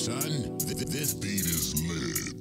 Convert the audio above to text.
son. This beat is lit.